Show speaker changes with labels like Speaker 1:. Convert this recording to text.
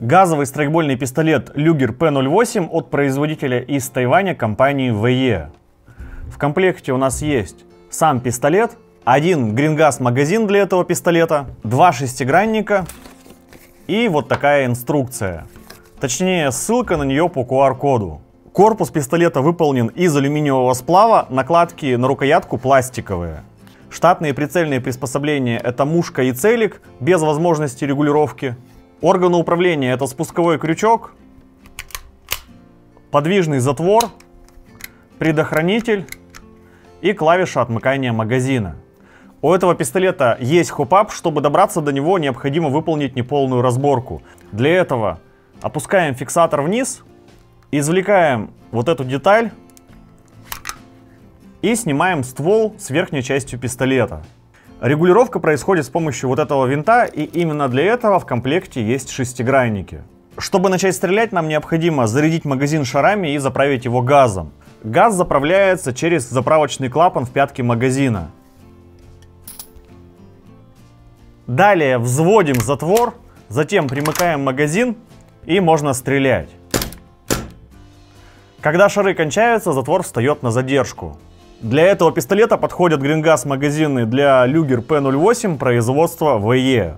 Speaker 1: Газовый страйкбольный пистолет Luger P08 от производителя из Тайваня компании VE. В комплекте у нас есть сам пистолет, один грингас магазин для этого пистолета, два шестигранника и вот такая инструкция. Точнее, ссылка на нее по QR-коду. Корпус пистолета выполнен из алюминиевого сплава, накладки на рукоятку пластиковые. Штатные прицельные приспособления это мушка и целик, без возможности регулировки. Органы управления это спусковой крючок, подвижный затвор, предохранитель и клавиша отмыкания магазина. У этого пистолета есть хоп-ап, чтобы добраться до него необходимо выполнить неполную разборку. Для этого опускаем фиксатор вниз, извлекаем вот эту деталь и снимаем ствол с верхней частью пистолета. Регулировка происходит с помощью вот этого винта, и именно для этого в комплекте есть шестигранники. Чтобы начать стрелять, нам необходимо зарядить магазин шарами и заправить его газом. Газ заправляется через заправочный клапан в пятке магазина. Далее взводим затвор, затем примыкаем магазин и можно стрелять. Когда шары кончаются, затвор встает на задержку. Для этого пистолета подходят грингас магазины для Luger P08 производства VE.